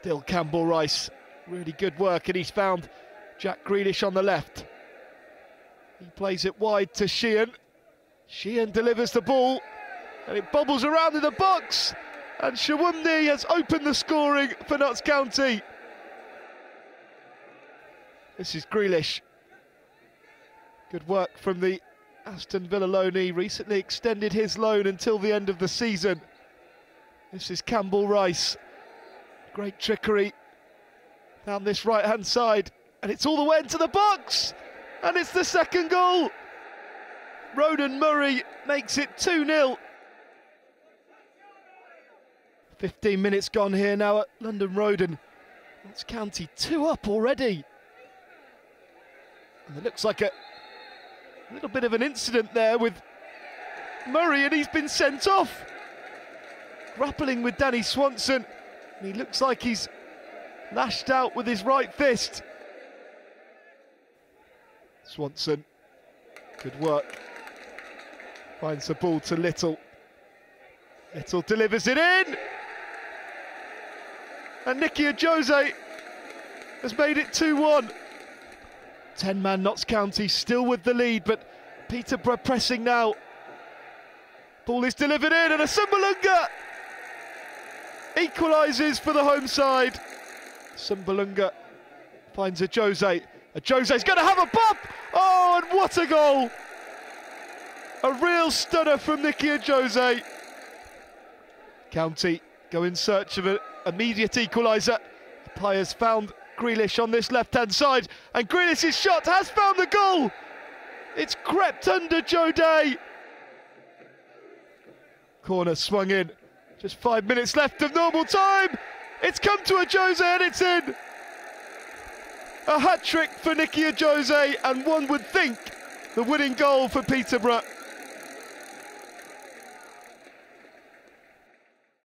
Still Campbell-Ryce, really good work, and he's found Jack Grealish on the left. He plays it wide to Sheehan. Sheehan delivers the ball, and it bobbles around in the box. And Showunmi has opened the scoring for Notts County. This is Grealish. Good work from the Aston Villa loanee. Recently extended his loan until the end of the season. This is Campbell-Ryce. Great trickery down this right hand side. And it's all the way into the box. And it's the second goal. Ronan Murray makes it 2 0. 15 minutes gone here now at London Road, and Notts County two up already. And it looks like a little bit of an incident there with Murray, and he's been sent off. Grappling with Danny Swanson. He looks like he's lashed out with his right fist. Swanson, good work. Finds the ball to Little. Little delivers it in. And Nicky Ajose has made it 2 1. 10 man Notts County still with the lead, but Peterborough pressing now. Ball is delivered in, and a Assombalonga equalises for the home side. Assombalonga finds Ajose. Ajose's going to have a pop! Oh, and what a goal! A real stunner from Nicky Ajose. County go in search of an immediate equaliser. Players found Grealish on this left-hand side, and Grealish's shot has found the goal. It's crept under Joe Day. Corner swung in. Just five minutes left of normal time. It's come to Ajose and it's in. A hat trick for Nicky Ajose, and one would think the winning goal for Peterborough.